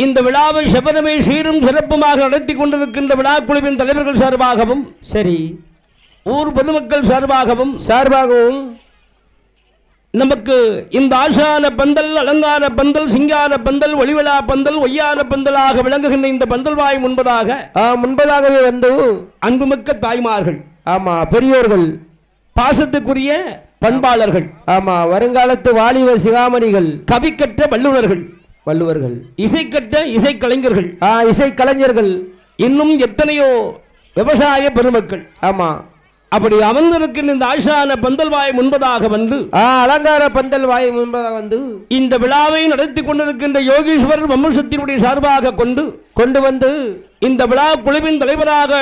இந்த விழாவை செபனமே சீரும் சிறப்புமாக நடத்தி கொண்டிருக்கின்ற விழா குழுவின் தலைவர்கள் சார்பாகவும் சரி. ஊர் பொதுமக்கள் சார்பாகவும் சார்பாகவும் நமக்கு இந்த ஆசான பந்தல் அலங்கார பந்தல் சிங்கார பந்தல் ஒளிவிழா பந்தல் ஒய்யார பந்தலாக விளங்குகின்ற இந்த பந்தல் வாய் முன்பதாக முன்பதாகவே வந்து அன்புமிக்க தாய்மார்கள் ஆமா பெரியோர்கள் பாசத்துக்குரிய பண்பாளர்கள் ஆமா வருங்காலத்து வாலிப சிகாமணிகள் கவிக்கற்ற வல்லுநர்கள் வள்ளுவர்கள். இசைக்கற்ற இசைக்கலைஞர்கள். ஆ இசை கலைஞர்கள் இன்னும் எத்தனையோ விவசாய பெருமக்கள். ஆமா. அப்படி அமர்ந்திருக்கின்ற இந்த ஆசான பந்தல் வாய் முன்பதாக வந்து ஆ அலங்கார பந்தல் வாய் முன்பதாக வந்து இந்த விழாவை நடத்தி கொண்டிருக்கின்ற யோகீஸ்வரர் வம்சத்தினுடைய சார்பாக கொண்டு கொண்டு வந்து இந்த விழா குழுவின் தலைவராக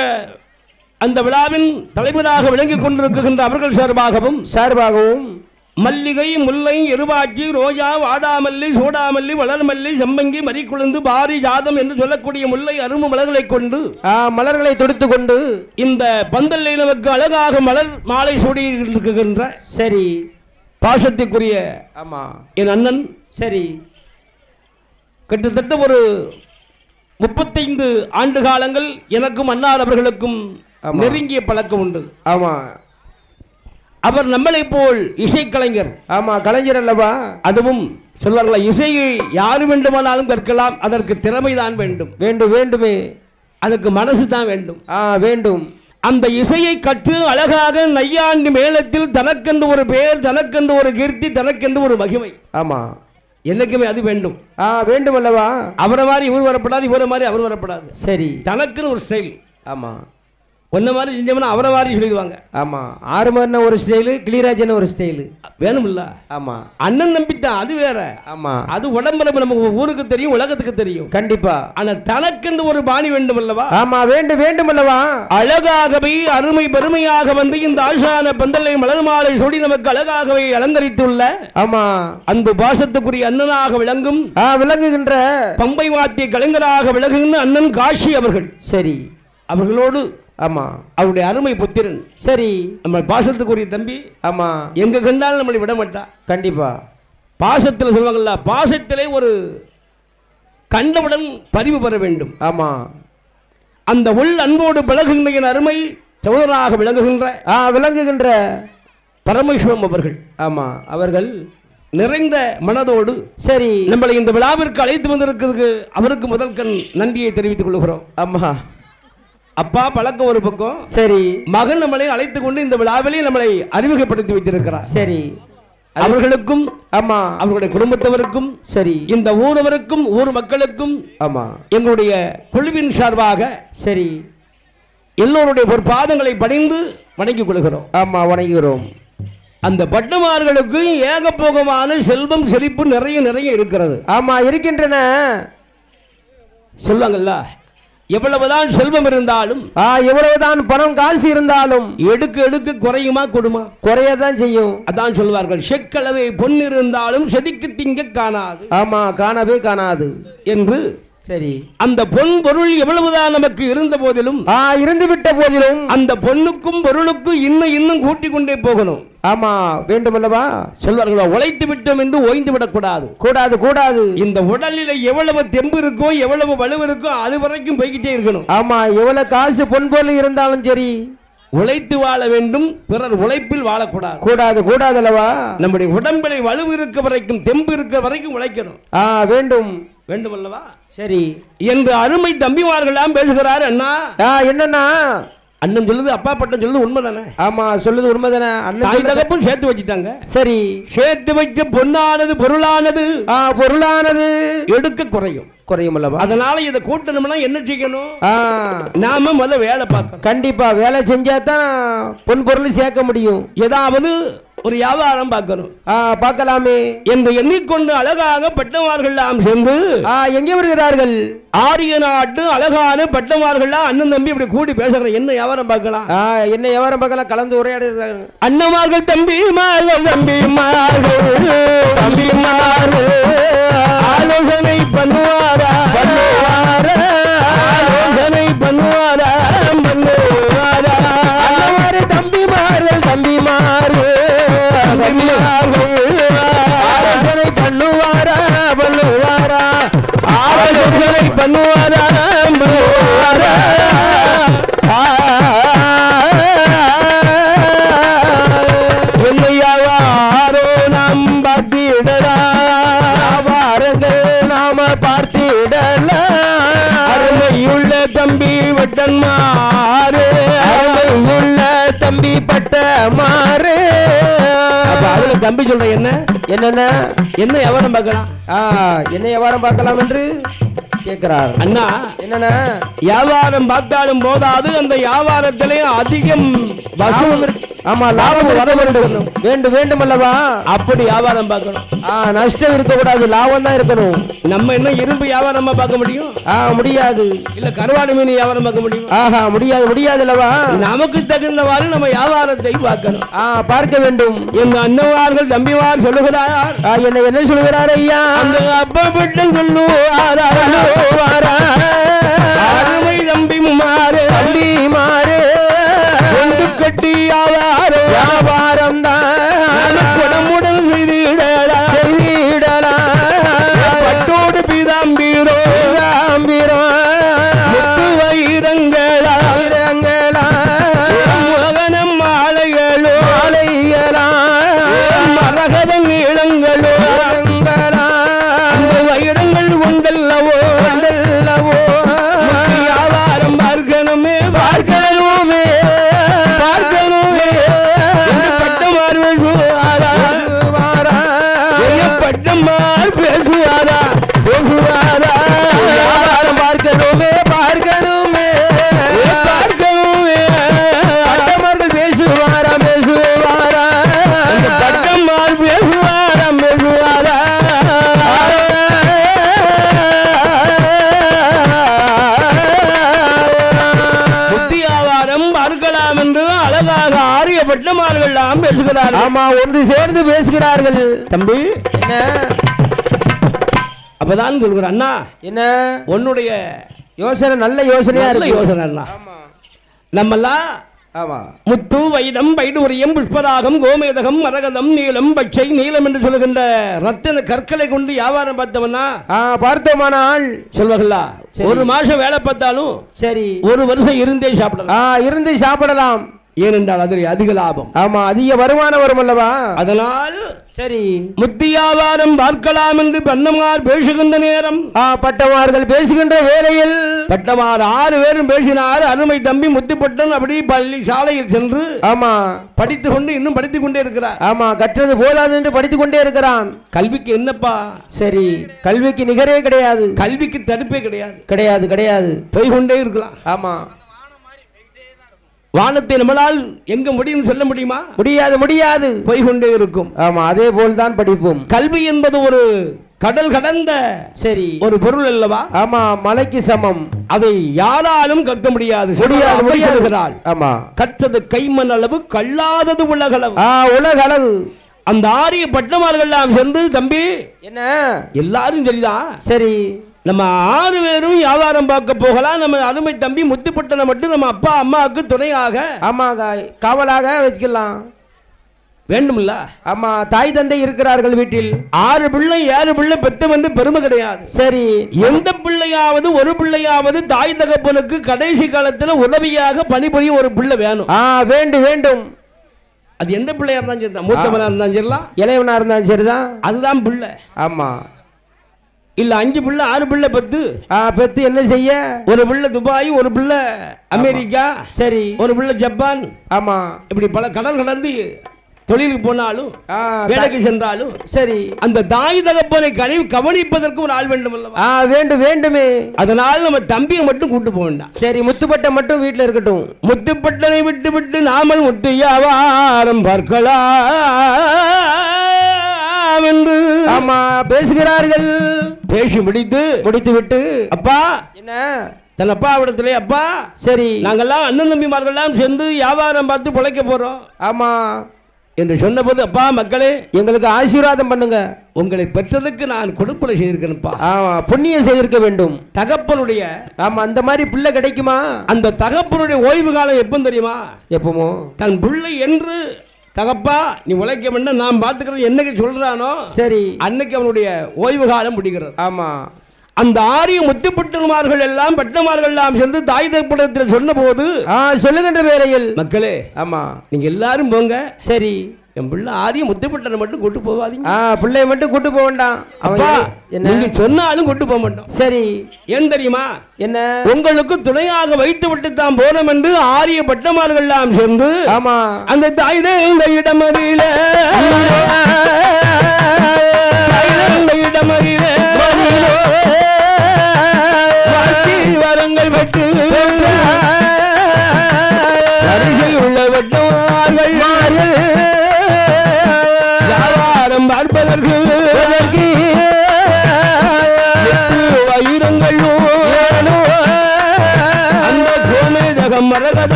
அந்த விழாவின் தலைவராக விளங்கிக் கொண்டிருக்கின்ற அவர்கள் சார்பாகவும் சார்பாகவும் மல்லிகை முல்லை எருவாச்சி ரோஜா வாடாமல்லி சோடாமல்லி வளர்மல்லி செம்பங்கி மறிக்குழுந்து பாரி ஜாதம் என்று சொல்லக்கூடிய முல்லை அரும்பு மலர்களை கொண்டு மலர்களை தொடுத்து கொண்டு இந்த பந்தல்லை நமக்கு அழகாக மலர் மாலை சூடி இருக்கின்ற சரி. பாசத்துக்குரிய ஆமா. என் அண்ணன் சரி. கிட்டத்தட்ட ஒரு முப்பத்தைந்து ஆண்டு காலங்கள் எனக்கும் அன்னார் அவர்களுக்கும். நெருங்கிய பழக்கம் உண்டு. ஆமா. அவர் நம்மளை போல் இசைக்கலைஞர். ஆமா கலைஞர் அல்லவா? அதுவும் சொல்வார்களா இசையை யாரு வேண்டுமானாலும் கற்கலாம் அதற்கு திறமைதான் வேண்டும். வேண்டும் வேண்டுமே. அதுக்கு மனசு தான் வேண்டும். ஆ வேண்டும். அந்த இசையை கற்று அழகாக நையாண்டி மேளத்தில் தனக்கென்று ஒரு பெயர் தனக்கென்று ஒரு கீர்த்தி தனக்கென்று ஒரு மகிமை. ஆமா. என்னைக்குமே அது வேண்டும். ஆ வேண்டும் அல்லவா? அவரை மாதிரி இவர் வரப்படாது இவரை மாதிரி அவர் வரப்படாது. சரி. தனக்குன்னு ஒரு ஸ்டைல். ஆமா. ஒன்ன மாதிரி செஞ்சோம்னா அவரை மாதிரி சொல்லிடுவாங்க ஆமா ஆறுமர்ன ஒரு ஸ்டைலு கிளிராஜன் ஒரு ஸ்டைலு. வேணும்ல ஆமா. அண்ணன் நம்பித்தான் அது வேற. ஆமா. அது உடம்புல நம்ம ஊருக்கு தெரியும் உலகத்துக்கு தெரியும். கண்டிப்பா. ஆனா தனக்கென்று ஒரு பாணி வேண்டும் அல்லவா ஆமா வேண்டும் வேண்டும் அல்லவா அழகாகவே அருமை பெருமையாக வந்து இந்த ஆசான பந்தலை மலர் மாலை சொல்லி நமக்கு அழகாகவே அலங்கரித்துள்ள ஆமா. அன்பு பாசத்துக்குரிய அண்ணனாக விளங்கும் விளங்குகின்ற பம்பை வாத்திய கலைஞராக விளங்குகின்ற அண்ணன் காஷி அவர்கள். சரி. அவர்களோடு ஆமா. அவருடைய அருமை புத்திரன். சரி. நம்ம பாசத்துக்குரிய தம்பி. ஆமா. எங்க கண்டாலும் நம்மளை விட மாட்டா. கண்டிப்பா. பாசத்தில் சொல்லுவாங்கல்ல பாசத்திலே ஒரு கண்டவுடன் பதிவு பெற வேண்டும். ஆமா. அந்த உள் அன்போடு விலகுகின்ற அருமை சகோதரனாக விளங்குகின்ற ஆ விளங்குகின்ற பரமேஸ்வரம் அவர்கள். ஆமா. அவர்கள் நிறைந்த மனதோடு சரி. நம்மளை இந்த விழாவிற்கு அழைத்து வந்திருக்கிறதுக்கு அவருக்கு முதல் கண் நன்றியை தெரிவித்துக் கொள்கிறோம். ஆமா. அப்பா பழக்கம் ஒரு பக்கம். சரி. மகன் நம்மளை அழைத்து கொண்டு இந்த விழாவிலே நம்மளை அறிமுகப்படுத்தி வைத்திருக்கிறார். சரி. அவர்களுக்கும் ஆமா. அவர்களுடைய குடும்பத்தவருக்கும் சரி. இந்த ஊரவருக்கும் ஊர் மக்களுக்கும் ஆமா. எங்களுடைய குழுவின் சார்பாக சரி. எல்லோருடைய ஒரு பாதங்களை பணிந்து வணங்கிக் கொள்கிறோம். ஆமா வணங்குகிறோம். அந்த பட்டமார்களுக்கு ஏகபோகமான செல்வம் செழிப்பு நிறைய நிறைய இருக்கிறது. ஆமா இருக்கின்றன. சொல்லுவாங்கல்ல எவ்வளவுதான் செல்வம் இருந்தாலும் எவ்வளவுதான் பணம் காசு இருந்தாலும் எடுக்க எடுக்க குறையுமா கொடுமா? குறையதான் செய்யும். அதான் சொல்வார்கள். செக்களவை பொன் இருந்தாலும் செதிக்கு திங்க காணாது. ஆமா காணவே காணாது. என்று சரி. அந்த பொன் பொருள் எவ்வளவுதான் நமக்கு இருந்த போதிலும் ஆ இருந்து விட்ட போதிலும். அந்த பொண்ணுக்கும் பொருளுக்கும் இன்னும் இன்னும் கூட்டிக் கொண்டே போகணும். ஆமா வேண்டுமல்லவா? சொல்வார்களா உழைத்து விட்டோம் என்று ஓய்ந்து விடக்கூடாது. கூடாது கூடாது. இந்த உடலில் எவ்வளவு தெம்பு இருக்கோ எவ்வளவு வலு இருக்கோ அது வரைக்கும் போய்கிட்டே இருக்கணும். ஆமா எவ்வளவு காசு பொன் பொருள் இருந்தாலும் சரி. உழைத்து வாழ வேண்டும் பிறர் உழைப்பில் வாழக்கூடாது. கூடாது கூடாது அல்லவா நம்முடைய உடம்பிலை வலு இருக்க வரைக்கும் தெம்பு இருக்க வரைக்கும் உழைக்கணும். ஆ வேண்டும். வேண்டும் அல்லவா? சரி. என்று அருமை தம்பிமார்கள்லாம் பேசுகிறார் அண்ணா. என்னன்னா அண்ணன் சொல்லுது அப்பா பட்டம் சொல்லுது உண்மைதானே? ஆமா சொல்லுது உண்மைதானே. அண்ணன் தாய் தகப்பும் சேர்த்து வச்சிட்டாங்க. சரி. சேர்த்து வைக்க பொன்னானது பொருளானது. ஆ பொருளானது. எடுக்க குறையும். குறையும் அல்லவா? அதனால இதை கூட்டணும்னா என்ன செய்யணும்? நாம முத வேலை பார்க்கணும். கண்டிப்பா வேலை செஞ்சா தான் பொன் பொருள் சேர்க்க முடியும். ஏதாவது ஒரு வியாபாரம் பார்க்கணும். பார்க்கலாமே. என்று எண்ணிக்கொண்டு அழகாக பட்டமார்கள்லாம் சேர்ந்து எங்கே வருகிறார்கள்? ஆரிய நாட்டு அழகான பட்டமார்கள்லாம் அண்ணன் தம்பி இப்படி கூடி பேசுற என்ன வியாபாரம் பார்க்கலாம்? என்ன வியாபாரம் பார்க்கலாம்? கலந்து உரையாடுகிறாங்க அண்ணமார்கள் தம்பிமார்கள் தம்பிமார்கள் தம்பிமார்கள் ஆலோசனை பண்ணுவாரா பண்ணுவாரா? பண்ணுவாரா ஆலோசனை அருமை பண்ணுவாரா பண்ணுவாரா என்னையாரோ நாம் பார்த்திடலாம். வாருங்கள் நாம பார்த்திடலாம் அருமையுள்ள தம்பி வட்டன்மாறு உள்ள தம்பி பட்ட மாறு அதுல தம்பி சொல்ற என்ன? என்னென்ன? என்ன எவரம் பார்க்கலாம்? என்ன வியாபாரம் பார்க்கலாம் என்று கேட்கிறார் அண்ணா என்னென்ன வியாபாரம் பார்த்தாலும் போதாது அந்த வியாபாரத்திலே அதிகம் வசூல். ஆமா லாபம் வர வேண்டும் வேண்டும். வேண்டும் அல்லவா அப்படி வியாபாரம் பார்க்கணும். நஷ்டம் இருக்கக்கூடாது லாபம் தான் இருக்கணும். நம்ம என்ன இரும்பு வியாபாரமா பார்க்க முடியும்? ஆ முடியாது. இல்ல கருவாடு மீன் வியாபாரம் பார்க்க முடியும்? ஆஹா முடியாது முடியாது அல்லவா நமக்கு தகுந்தவாறு நம்ம வியாபாரத்தை பார்க்கணும். ஆ பார்க்க வேண்டும். எங்க அண்ணவார்கள் தம்பிவார் சொல்லுகிறார். என்ன என்ன சொல்கிறார் ஐயா? அந்த அப்பப்பட்டு சொல்லுவாரா? அருமை தம்பி மாறு தம்பி மாறு வியாபாரம் வியாபாரம் ஐயா, பேசுகிறார்கள். ஆமா ஒன்று சேர்ந்து பேசுகிறார்கள். தம்பி. என்ன? அப்பதான் சொல்கிறேன் அண்ணா என்ன? உன்னுடைய யோசனை நல்ல யோசனையா நல்ல இருக்கு. யோசனை அண்ணா. நம்மெல்லாம் முத்து வைடம் வைடூரியம் புஷ்பராகம் கோமேதகம் மரகதம் நீலம் பச்சை நீலம் என்று சொல்லுகின்ற ரத்தின கற்களை கொண்டு வியாபாரம் பார்த்தவனா பார்த்தோமானால் சொல்வார்களா. ஒரு மாசம் வேலை பார்த்தாலும் சரி. ஒரு வருஷம் இருந்தே சாப்பிடலாம். இருந்து சாப்பிடலாம். ஏனென்றால் அதில் அதிக லாபம். ஆமா அதிக வருமானம் வரும் அல்லவா அதனால் சரி. முத்தி வியாபாரம் பார்க்கலாம் என்று பண்ணமார் பேசுகின்ற நேரம். ஆ பட்டமார்கள் பேசுகின்ற வேளையில் பட்டமார் ஆறு பேரும் பேசினார். அருமை தம்பி முத்துப்பட்டன் அப்படி பள்ளி சாலையில் சென்று ஆமா. படித்துக் கொண்டு இன்னும் படித்துக் கொண்டே இருக்கிறார். ஆமா கற்றது போதாது என்று படித்துக் கொண்டே இருக்கிறான். கல்விக்கு என்னப்பா? சரி கல்விக்கு நிகரே கிடையாது. கல்விக்கு தடுப்பே கிடையாது. கிடையாது கிடையாது. போய் கொண்டே இருக்கலாம். ஆமா. வானத்தை நம்மளால் எங்க முடியும் சொல்ல முடியுமா? முடியாது முடியாது. போய் கொண்டே இருக்கும். ஆமா அதே போல்தான் படிப்போம். கல்வி என்பது ஒரு கடல் கடந்த சரி. ஒரு பொருள் அல்லவா? ஆமா மலைக்கு சமம். அதை யாராலும் கற்க முடியாது. முடியாது. ஆமா. கற்றது கைமண் அளவு கல்லாதது உலகளவு. ஆ உலக அளவு அந்த ஆரிய பட்டமார்கள் எல்லாம் சேர்ந்து தம்பி என்ன? எல்லாரும் சரிதான். சரி. நம்ம ஆறு பேரும் வியாபாரம் பார்க்க போகலாம். நம்ம அருமை தம்பி முத்துப்பட்டனை மட்டும் நம்ம அப்பா அம்மாவுக்கு துணையாக ஆமா கா- காவலாக வச்சுக்கலாம். வேண்டும்ல ஆமா தாய் தந்தை இருக்கிறார்கள் வீட்டில். ஆறு பிள்ளை ஏழு பிள்ளை பெத்த வந்து பெருமை கிடையாது. சரி. எந்த பிள்ளையாவது ஒரு பிள்ளையாவது தாய் தகப்பனுக்கு கடைசி காலத்துல உதவியாக பணிபுரிய ஒரு பிள்ளை வேணும். ஆ வேண்டும் வேண்டும். அது எந்த பிள்ளையா இருந்தாலும் சரி மூத்தவனா இருந்தாலும் சரிலாம் இளையவனா இருந்தாலும் சரிதான். அதுதான் பிள்ளை. ஆமா. இல்ல அஞ்சு பிள்ளை ஆறு பிள்ளை பத்து. பெத்து என்ன செய்ய? ஒரு பிள்ளை துபாய் ஒரு பிள்ளை அமெரிக்கா சரி. ஒரு பிள்ளை ஜப்பான். ஆமா. இப்படி பல கடல் கடந்து தொழிலுக்கு போனாலும் வேலைக்கு சென்றாலும் சரி. அந்த தாய் தகப்பனை கனி கவனிப்பதற்கு ஒரு ஆள் வேண்டும் அல்லவா? வேண்டும் வேண்டுமே. அதனால் நம்ம தம்பியை மட்டும் கூட்டு போக வேண்டாம். சரி முத்துப்பட்டை மட்டும் வீட்டில் இருக்கட்டும். முத்துப்பட்டனை விட்டு விட்டு நாமல் முத்து வியாபாரம் பார்க்கலாம். என்று ஆமா பேசுகிறார்கள். பேசி முடித்து முடித்து விட்டு அப்பா என்ன? தன் அப்பாவிடத்திலே அப்பா சரி. நாங்கெல்லாம் அண்ணன் தம்பிமார்கள்லாம் சேர்ந்து வியாபாரம் பார்த்து பிழைக்க போறோம். ஆமா. என்று சொன்னபோது அப்பா மக்களே எங்களுக்கு ஆசீர்வாதம் பண்ணுங்க. உங்களை பெற்றதுக்கு நான் கொடுப்பனை செய்திருக்கேன்ப்பா ஆமா புண்ணியம் செய்திருக்க வேண்டும். தகப்பனுடைய ஆமா அந்த மாதிரி பிள்ளை கிடைக்குமா? அந்த தகப்பனுடைய ஓய்வு காலம் எப்போ தெரியுமா? எப்பமோ தன் பிள்ளை என்று தகப்பா நீ உழைக்க வேண்டாம் நான் பார்த்துக்கிறேன் என்னைக்கு சொல்றானோ சரி. அன்னைக்கு அவனுடைய ஓய்வு காலம் முடிகிறது. ஆமா. அந்த ஆரிய முத்துப்பட்டமார்கள் எல்லாம் பட்டமார்கள் எல்லாம் சென்று தாய் தகப்படத்தில் சொன்ன போது சொல்லுகின்ற வேளையில். மக்களே ஆமா. நீங்க எல்லாரும் போங்க. சரி. என் பிள்ளை ஆரிய முத்துப்பட்டனை மட்டும் கூட்டு போகாதீங்க ஆ பிள்ளைய மட்டும் கூட்டு போக வேண்டாம். அப்பா என்ன? நீங்க சொன்னாலும் கூட்டு போக மாட்டோம். சரி. ஏன் தெரியுமா? என்ன? உங்களுக்கு துணையாக வைத்து விட்டு தான் போனோம் என்று ஆரிய பட்டமார்கள் எல்லாம் சேர்ந்து ஆமா. அந்த தாய் இந்த இடமறியில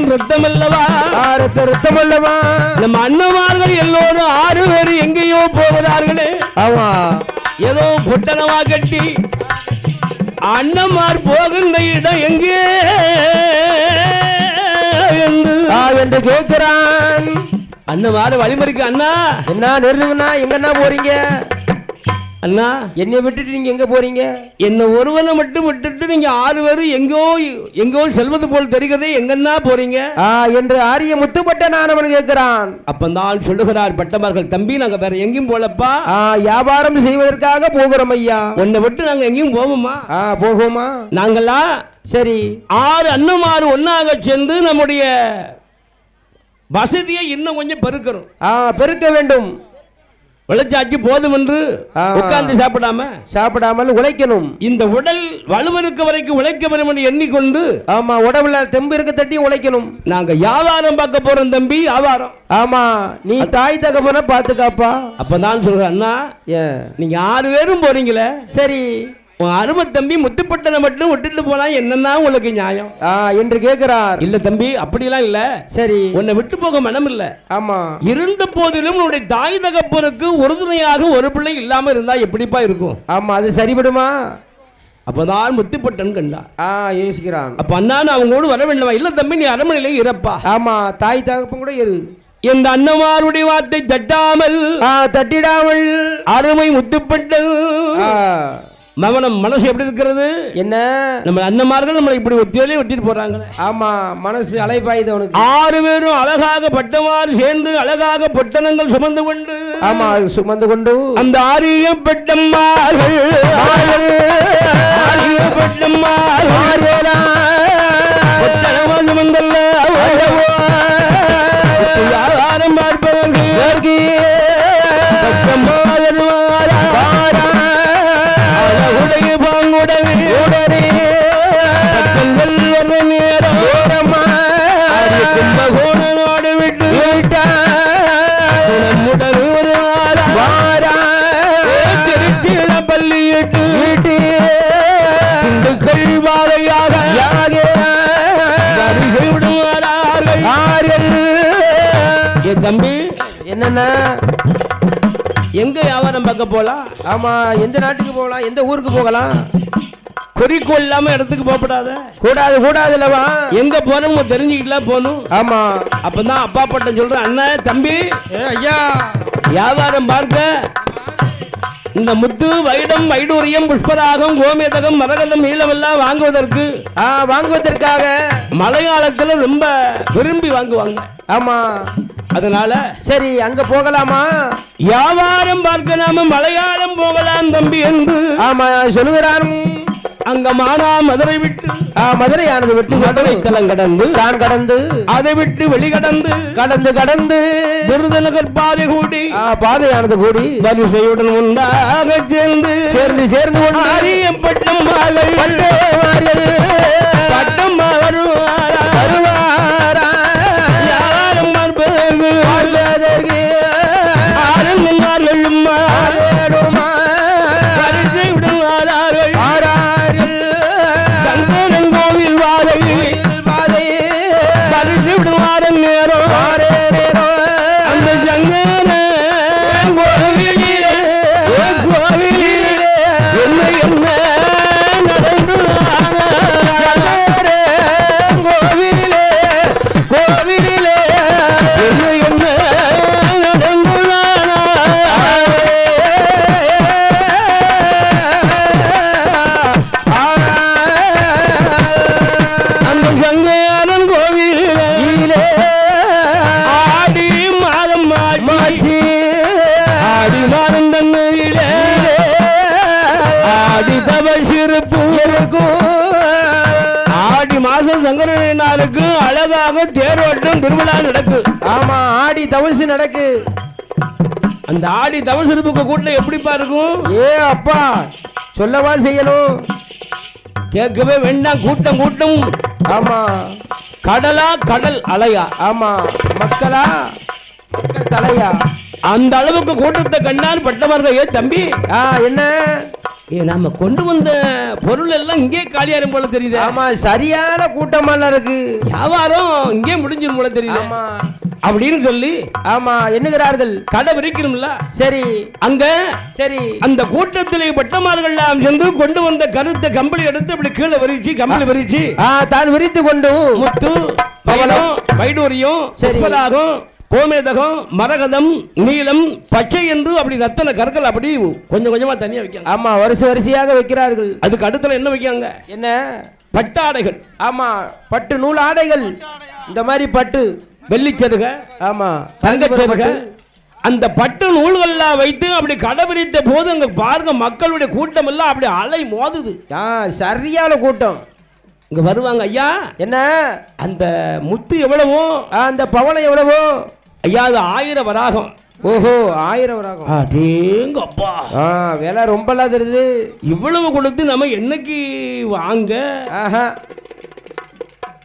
ரத்தத்தின் ரத்தம் அல்லவா ஆரத்த ரத்தம் அல்லவா நம்ம அண்ணமார்கள் எல்லோரும் ஆறு பேர் எங்கேயோ போகிறார்களே. ஆமா. ஏதோ பொட்டனமா கட்டி அண்ணமார் போகின்ற இடம் எங்கே என்று கேட்கிறான். அண்ணமார் வழிமறிக்கு அண்ணா. என்ன நெருங்குனா எங்கண்ணா போறீங்க? அண்ணா என்னை விட்டுட்டு நீங்க எங்க போறீங்க? என்ன ஒருவனை மட்டும் விட்டுட்டு நீங்க ஆறு பேரும் எங்கோ எங்கோ செல்வது போல் தெரிகிறதே எங்கன்னா போறீங்க? என்று ஆரிய முத்துப்பட்டனானவன் கேட்கிறான். அப்பந்தான் சொல்லுகிறார் பட்டமார்கள் தம்பி நாங்க வேற எங்கேயும் போலப்பா. வியாபாரம் செய்வதற்காக போகிறோம் ஐயா. உன்னை விட்டு நாங்க எங்கேயும் போவோமா? ஆ போகுமா? நாங்களா? சரி. ஆறு அண்ணமாறு ஒன்னாக சேர்ந்து நம்முடைய வசதியை இன்னும் கொஞ்சம் பெருக்கிறோம் ஆ பெருக்க வேண்டும். விளைச்சாச்சு போதும் என்று. உட்கார்ந்து சாப்பிடாம? சாப்பிடாமல் உழைக்கணும். இந்த உடல் வலுவருக்க வரைக்கும் உழைக்க வேண்டும் என்று எண்ணிக்கொண்டு ஆமா உடம்புல தெம்பு இருக்க தட்டி உழைக்கணும். நாங்க வியாபாரம் பார்க்க போறோம் தம்பி வியாபாரம் ஆமா நீ தாய் தகப்பன பாத்துக்காப்பா அப்பதான் சொல்றேன் அண்ணா நீங்க ஆறு பேரும் போறீங்களே. சரி. உன் அருமை தம்பி முத்துப்பட்டனை மட்டும் விட்டுட்டு போனா என்னன்னா உங்களுக்கு நியாயம்? என்று கேட்கிறார். இல்ல தம்பி அப்படிலாம் இல்ல. சரி. உன்னை விட்டு போக மனம் இல்ல. ஆமா. இருந்த போதிலும் உன்னுடைய தாய் தகப்பனுக்கு உறுதுணையாக ஒரு பிள்ளை இல்லாம இருந்தா எப்படிப்பா இருக்கும்? ஆமா அது சரிபடுமா? அப்பதான் முத்துப்பட்டன் கண்டா ஆ யோசிக்கிறான். அப்ப அண்ணா அவங்களோடு வர வேண்டாமா? இல்ல தம்பி நீ அரண்மனையில இறப்பா ஆமா தாய் தகப்பன் கூட இரு. என் அண்ணமாருடைய வார்த்தை தட்டாமல் தட்டிடாமல். அருமை முத்துப்பட்டன். மவனம் மனசு எப்படி இருக்கிறது? என்ன? நம்ம அண்ணமார்கள் நம்மளை இப்படி ஒத்தியிலே விட்டுட்டு போறாங்களே. ஆமா மனசு அலைபாயுது அவனுக்கு. ஆறு பேரும் அழகாக பட்டமாறு சேர்ந்து அழகாக பொட்டணங்கள் சுமந்து கொண்டு. ஆமா சுமந்து கொண்டு. அந்த ஆரியம் பெட்டம்மார்கள் ஆரியம் பெட்டம்மார்கள் தம்பி. என்னென்ன எங்க வியாபாரம் பார்க்க போலாம்? ஆமா எந்த நாட்டுக்கு போகலாம்? எந்த ஊருக்கு போகலாம்? குறிக்கோள் இல்லாம இடத்துக்கு போகப்படாத. கூடாது கூடாது இல்லவா எங்க போறோம் தெரிஞ்சுக்கிட்டுலாம் போகணும். ஆமா. அப்பதான் அப்பா பட்டம் சொல்றேன். அண்ணன் தம்பி. ஐயா. வியாபாரம் பார்க்க. இந்த முத்து வைடம் வைடூரியம் புஷ்பராகம் கோமேதகம் மரகதம் நீளமெல்லாம் வாங்குவதற்கு வாங்குவதற்காக. மலையாளத்துல ரொம்ப விரும்பி வாங்குவாங்க. ஆமா. அதனால சரி அங்க போகலாமா? வியாபாரம் பார்க்க நாம மலையாளம் போகலாம் தம்பி என்று. ஆமா சொல்லுகிறான் அங்க மானா மதுரை விட்டு. மதுரையானது விட்டு மதுரை தலம் கடந்து. தான் கடந்து. அதை விட்டு வெளிகடந்து. கடந்து கடந்து. விருதுநகர் பாதை கூடி. பாதையானது கூடி. வரிசையுடன் உண்டாக சேர்ந்து. சேர்ந்து சேர்ந்து பட்டேமார்கள் பட்டம் மாசம் சங்கரனை நாளுக்கு அழகாக தேரோட்டம் திருவிழா நடக்கு. ஆமா ஆடி தவசு நடக்கு. அந்த ஆடி தவசிருப்புக்கு கூட்டம் எப்படிப்பா இருக்கும்? ஏ அப்பா சொல்லவா செய்யணும்? கேட்கவே வேண்டாம் கூட்டம் கூட்டம். ஆமா. கடலா கடல் அலையா? ஆமா மக்களா தலையா? அந்த அளவுக்கு கூட்டத்தை கண்டால் பட்டவர்கள் ஏ தம்பி. ஆ என்ன? நாம கொண்டு வந்த பொருள் எல்லாம் இங்கே காலியாரம் போல தெரியுது. ஆமா சரியான கூட்டமெல்லாம் இருக்கு. வியாபாரம் இங்கே முடிஞ்சிரும் போல தெரியுது ஆமா. அப்படின்னு சொல்லி ஆமா எண்ணுகிறார்கள். கடை விரிக்கணும்ல. சரி. அங்க சரி. அந்த கூட்டத்திலே பட்டமார்கள் எல்லாம் சென்று கொண்டு வந்த கருத்தை கம்பளி எடுத்து அப்படி கீழே விரிச்சு கம்பளி விரிச்சு. தான் விரித்து கொண்டு. முத்து பவளம் வைடூரியம் சரி. கோமேதகம் மரகதம் நீலம் பச்சை என்று அப்படி ரத்தன கற்கள் அப்படி கொஞ்சம் கொஞ்சமா தனியா வைக்காங்க. ஆமா வரிசை வரிசையாக வைக்கிறார்கள். அதுக்கு அடுத்துல என்ன வைக்காங்க? என்ன? பட்டாடைகள். ஆமா பட்டு நூல் ஆடைகள். இந்த மாதிரி பட்டு. வெள்ளிச்சருக ஆமா தங்கச்சருக அந்த பட்டு நூல்கள்லாம் வைத்து அப்படி கடைபிடித்த போது அங்க பாருங்க மக்களுடைய கூட்டம் எல்லாம் அப்படி அலை மோதுது. சரியான கூட்டம். இங்க வருவாங்க ஐயா. என்ன? அந்த முத்து எவ்வளவோ அந்த பவனம் எவ்வளவோ? ஐயா அது ஆயிரம் வராகம். ஓஹோ ஆயிரம் வராகும். அடேங்கப்பா ஆ விலை ரொம்பலாம் தெரியுது இவ்வளவு கொடுத்து நம்ம என்னைக்கு வாங்க? ஆஹா.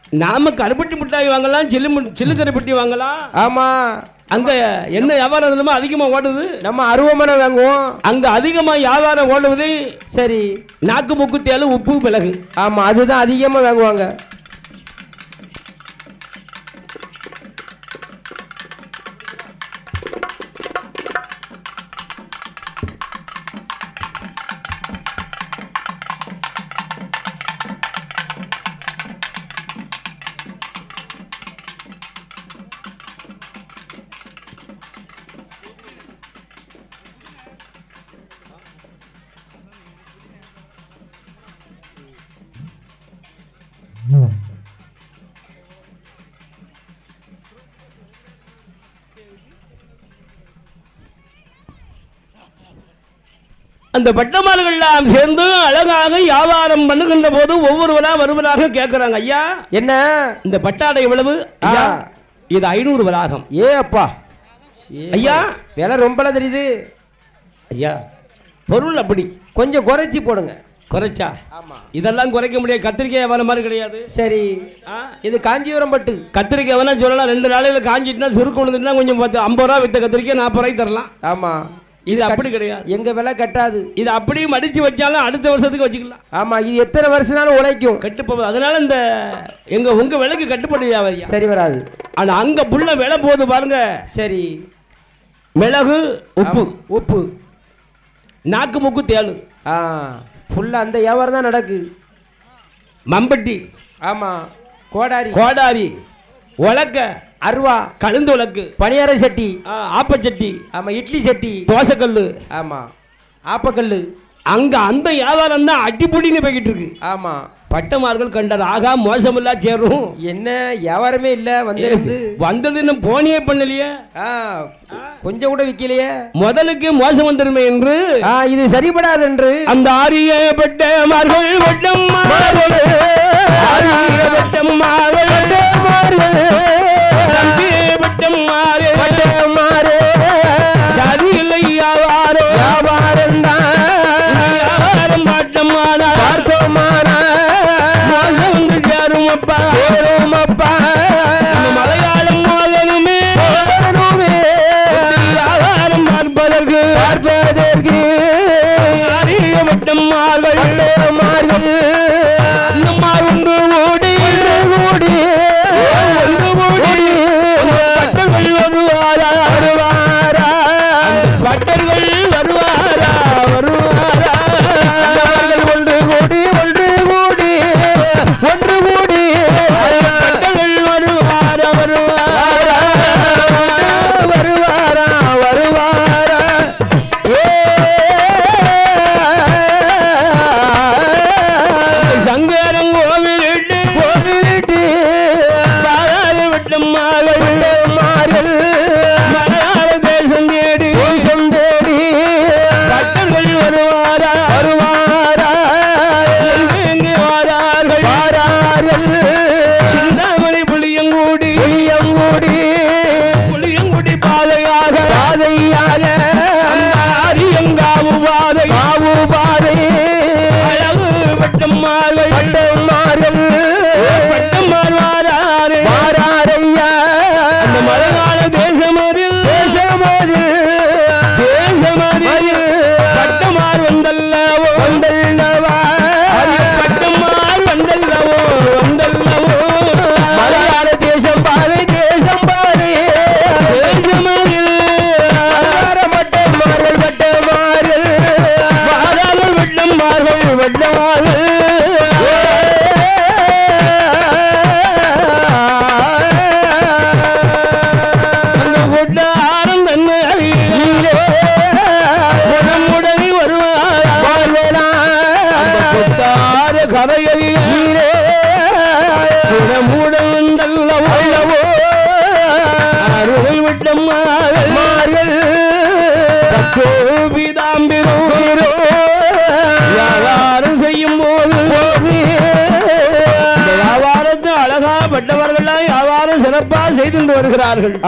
நாம கருப்பட்டி மிட்டாய் வாங்கலாம் சில்லு சில்லு கருப்பட்டி வாங்கலாம். ஆமா. அங்க என்ன வியாபாரம் இதுலமா அதிகமா ஓடுது. நம்ம அருவமனை வாங்குவோம். அங்க அதிகமா வியாபாரம் ஓடுவது சரி. நாக்கு முக்கு தேலு உப்பு மிளகு. ஆமா அதுதான் அதிகமா வாங்குவாங்க. அந்த பட்டமார்கள் எல்லாம் சேர்ந்து அழகாக வியாபாரம் பண்ணுகின்ற போது ஒவ்வொருவரா வருவராக கேட்கிறாங்க ஐயா என்ன? இந்த பட்டாடை எவ்வளவு. இது ஐநூறு வராகம். ஏ அப்பா. ஐயா. விலை ரொம்பலாம் தெரியுது. ஐயா பொருள் அப்படி. கொஞ்சம் குறைச்சி போடுங்க. குறைச்சா? இதெல்லாம் குறைக்க முடியாது. கத்திரிக்காய் வர மாதிரி கிடையாது. சரி? இது காஞ்சிபுரம் பட்டு. கத்திரிக்காய் வேணா சொல்லலாம். ரெண்டு நாளையில காஞ்சிட்டுனா சுருக்கு விழுந்துட்டுனா கொஞ்சம் பத்து ஐம்பது ரூபா வித்த கத்திரிக்காய் நாற்பது ரூபாய்க்கு தரலாம். ஆமா. இது அப்படி கிடையாது. எங்க விலை கட்டாது. இது அப்படியே மடிச்சு வச்சாலும் அடுத்த வருஷத்துக்கு வச்சுக்கலாம். ஆமா இது எத்தனை வருஷம்னாலும் உழைக்கும். கட்டுப்போகுது அதனால இந்த எங்க உங்க விலைக்கு கட்டுப்படி ஆகாதியா சரி வராது. ஆனா அங்க புள்ள விலை போகுது பாருங்க. சரி. மிளகு உப்பு. உப்பு. நாக்கு மூக்கு தேளு ஆ ஃபுல்லா அந்த வியாபாரம் தான் நடக்கு. மம்பட்டி. ஆமா கோடாரி. கோடாரி. உலக்க. அருவா கழுந்து உலக்கு பணியார சட்டி ஆப்பச்சட்டி ஆமா இட்லி சட்டி தோசைக்கல்லு. ஆமா ஆப்பக்கல்லு. அங்க அந்த வியாபாரம் தான் அடிப்பொடின்னு போய்கிட்டு இருக்கு. ஆமா. பட்டமார்கள் கண்டார் ஆகா மோசமில்லா சேரும் என்ன வியாபாரமே இல்ல வந்து வந்ததுன்னு போனியே பண்ணலையே. கொஞ்சம் கூட விக்கலையே. முதலுக்கு மோசம் வந்துருமே என்று. இது சரிபடாது என்று அந்த ஆரியப்பட்ட மார்கள் வட்டம் மார்கள். ஆரியப்பட்ட மார்கள். வட்டம் மாறு சதி இல்லை வியாபாரம் வியாபாரம் வியாபாரம் பாட்டமானா மோசம் சேரும் அப்பா. சேருமப்பா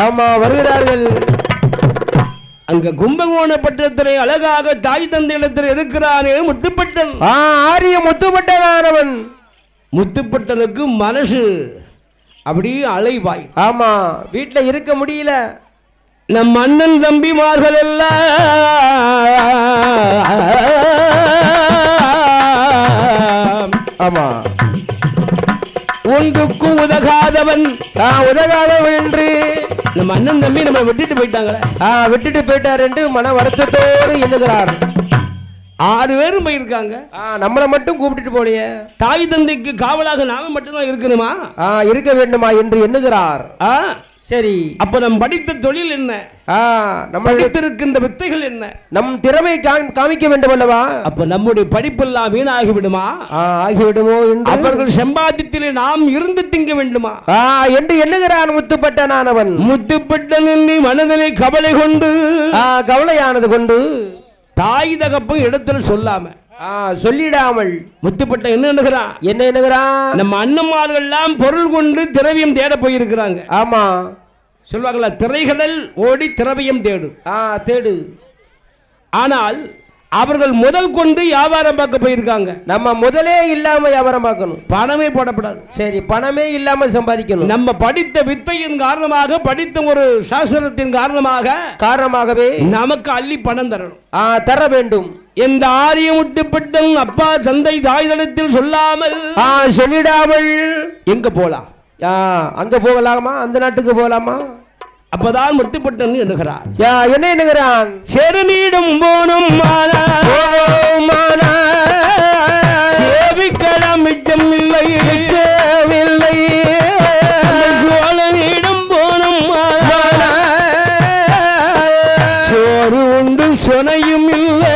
ஆமா வருகிறார்கள். அங்க கும்பகோணப்பட்டத்திலே அழகாக தாய் தந்தையிடத்தில் இருக்கிறானே முத்துப்பட்டன். ஆரிய முத்துப்பட்டதானவன் முத்துப்பட்டனுக்கு மனசு அப்படியே அலைவாய். ஆமா வீட்டுல இருக்க முடியல. நம் அண்ணன் தம்பிமார்கள் எல்லாம் ஆமா. ஒன்றுக்கும் உதகாதவன். உதகாதவன் என்று. நம்ம அண்ணன் தம்பி நம்ம விட்டுட்டு போயிட்டாங்களே. விட்டுட்டு போயிட்டார் என்று மன வருத்தத்தோடு எண்ணுகிறார். ஆறு பேரும் போயிருக்காங்க. நம்மளை மட்டும் கூப்பிட்டுட்டு போலியே. தாய் தந்தைக்கு காவலாக நாம மட்டும்தான் இருக்கணுமா? இருக்க வேண்டுமா என்று எண்ணுகிறார். சரி. அப்ப நம் படித்த தொழில் என்ன? நம்மளுடைய படித்திருக்கின்ற வித்தைகள் என்ன? நம் திறமை காமிக்க வேண்டும் அல்லவா? அப்ப நம்முடைய படிப்பெல்லாம் வீணாகி விடுமா ஆகிவிடுமோ என்று? அவர்கள் சம்பாதியத்திலே நாம் இருந்து திங்க வேண்டுமா? என்று எண்ணுகிறான் முத்துப்பட்டனானவன் முத்துப்பட்டன் எண்ணி மனதிலே கவலை கொண்டு கவலையானது கொண்டு. தாய் தகப்பும் இடத்துல சொல்லாம. சொல்லிடாமல். முத்துப்பட்டன் என்ன எண்ணுகிறான்? என்ன எண்ணுகிறான்? நம்ம அண்ணன்மார்கள் எல்லாம் பொருள் கொண்டு திரவியம் தேட போயிருக்கிறாங்க. ஆமா. சொல்வாங்களா திரைகடல் ஓடி திரவியம் தேடு. ஆ தேடு. ஆனால் அவர்கள் முதல் கொண்டு வியாபாரம் பார்க்க போயிருக்காங்க. நம்ம முதலே இல்லாம வியாபாரம் பார்க்கணும். பணமே போடப்படாது. சரி பணமே இல்லாம சம்பாதிக்கணும். நம்ம படித்த வித்தையின் காரணமாக படித்த ஒரு சாஸ்திரத்தின் காரணமாக காரணமாகவே நமக்கு அள்ளி பணம் தரணும். ஆ, தர வேண்டும். இந்த ஆரியமுட்டுப்பட்டம் அப்பா தந்தை தாய் தளத்தில் சொல்லாமல் சொல்லிடாமல். எங்க போலாம்? அங்க போகலாமா? அந்த நாட்டுக்கு போகலாமா அப்பதான் முத்துப்பட்டன் எண்ணுகிறார். என்ன எண்ணுகிறான்? செருநீடும் போனும் சேவிக்கலாம் மிச்சம் இல்லை. இல்லை சோழனிடம் போனும் சோறு உண்டு சொனையும் இல்லை.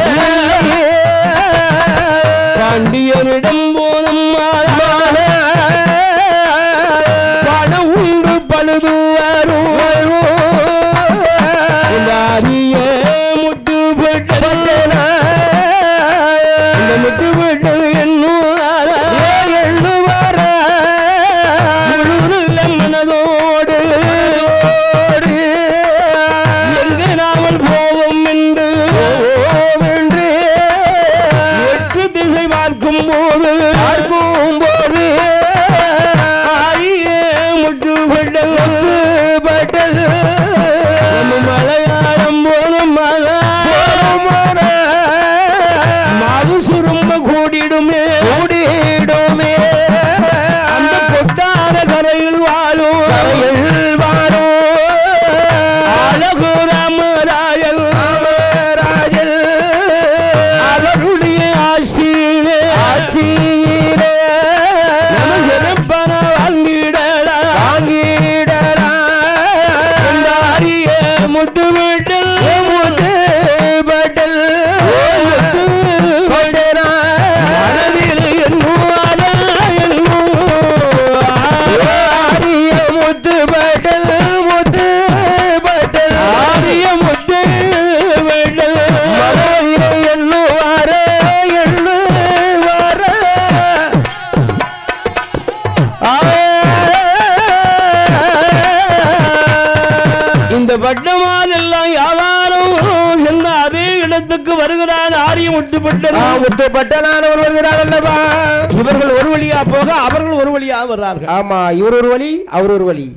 வர்றார்கள் ஆமா இவர் ஒரு வழி அவர் ஒரு வழி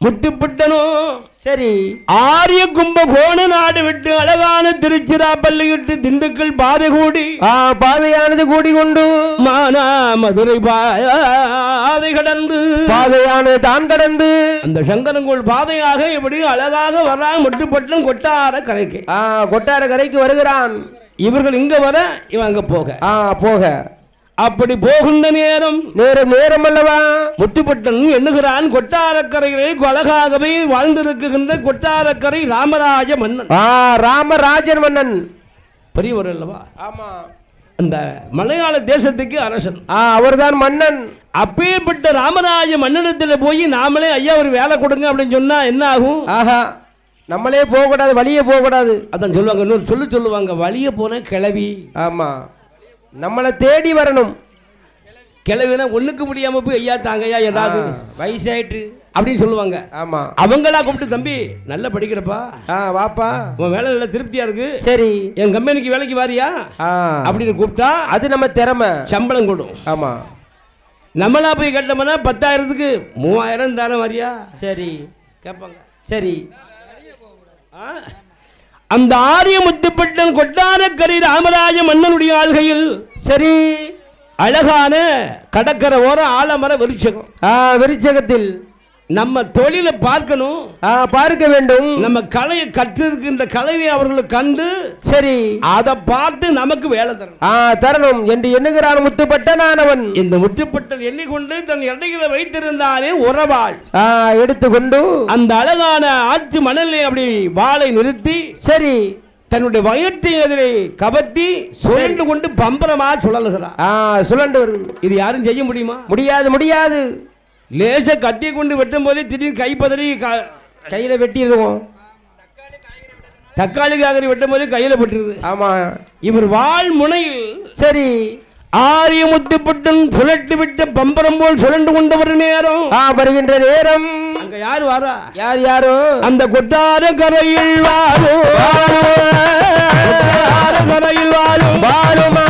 முத்துப்பட்டனும் சரி. ஆரிய கும்ப கோண நாடு விட்டு அழகான திருச்சிராப்பள்ளி விட்டு திண்டுக்கல் பாதை கூடி. பாதையானது கூடிக்கொண்டு மானா மதுரை பாதை கடந்து. பாதையானது தான் கடந்து. அந்த சங்கரங்கோள் பாதையாக எப்படி அழகாக வர்றாங்க முட்டுப்பட்டம் கொட்டார கரைக்கு. கொட்டார கரைக்கு வருகிறான். இவர்கள் இங்க வர இவன் அங்க போக. ஆ போக. அப்படி போகின்ற நேரம் நேரம் நேரம் அல்லவா முத்துப்பட்டன் எண்ணுகிறான் கொட்டாரக்கரையிலே கொலகாகவே வாழ்ந்திருக்கின்ற கொட்டாரக்கரை ராமராஜ மன்னன். ஆ ராமராஜன் மன்னன். பெரியவர் அல்லவா? ஆமா. அந்த மலையாள தேசத்துக்கு அரசன். ஆ அவர்தான் மன்னன். அப்பேற்பட்ட ராமராஜ மன்னனத்துல போய் நாமளே ஐயா ஒரு வேலை கொடுங்க அப்படின்னு சொன்னா என்ன ஆகும்? ஆஹா நம்மளே போகக்கூடாது வழியே போகக்கூடாது. அதான் சொல்லுவாங்க இன்னொரு சொல்லு சொல்லுவாங்க வழிய போன கிளவி ஆமா. நம்மளை தேடி வரணும். கிளவினா ஒண்ணுக்கு முடியாம போய் ஐயா தாங்கய்யா ஏதாவது வயசாயிட்டு அப்படின்னு சொல்லுவாங்க. ஆமா. அவங்களா கூப்பிட்டு தம்பி நல்லா படிக்கிறப்பா. ஆ வாப்பா. உன் வேலை நல்ல திருப்தியா இருக்கு? சரி. என் கம்பெனிக்கு வேலைக்கு வாரியா? அப்படின்னு கூப்பிட்டா அது நம்ம திறமை. சம்பளம் கொடும். ஆமா. நம்மளா போய் கட்டோம்னா பத்தாயிரத்துக்கு மூவாயிரம் தானே வாரியா? சரி. கேட்பாங்க. சரி. ஆ? அந்த ஆரிய முத்துப்பட்டன் கொட்டாரக்கரை ராமராஜ மன்னனுடைய ஆள்கையில் சரி. அழகான கடற்கரை ஓரம் ஆலமர விருட்சகம். ஆ விருச்சகத்தில் நம்ம தொழிலை பார்க்கணும். பார்க்க வேண்டும். நம்ம கலையை கற்றிருக்கின்ற கலையை அவர்களுக்கு கண்டு சரி. அதை பார்த்து நமக்கு வேலை தரணும். தரணும் என்று எண்ணுகிறான் முத்துப்பட்டனானவன் இந்த முத்துப்பட்டன் எண்ணிக்கொண்டு தன் எடைகளை வைத்திருந்தாலே உறவாள். எடுத்துக்கொண்டு. அந்த அழகான ஆற்று மணலை அப்படி வாளை நிறுத்தி சரி. தன்னுடைய வயிற்றை எதிரே கவர்த்தி சுழண்டு கொண்டு பம்பரமா சுழலுகிறார் சுழண்டு இது யாரும் செய்ய முடியுமா? முடியாது முடியாது. லேசாக கத்தி கொண்டு வெட்டும் போதே திடீர்னு கை கையில் வெட்டிடுவோம். தக்காளி காய்கறி வெட்டும் போது கையில் பட்டுருது. ஆமாம் இவர் வாழ் முனையில் சரி. ஆரியமுத்து புட்டும் சுழட்டு விட்டு பம்பரம் போல் சுழண்டு கொண்டு வரும் நேரம். வருகின்ற நேரம். அங்க யாரு வாரா? யார் யாரோ? அந்த கொட்டார கரையில் வாரும் கரையில் வாரும் வாருமா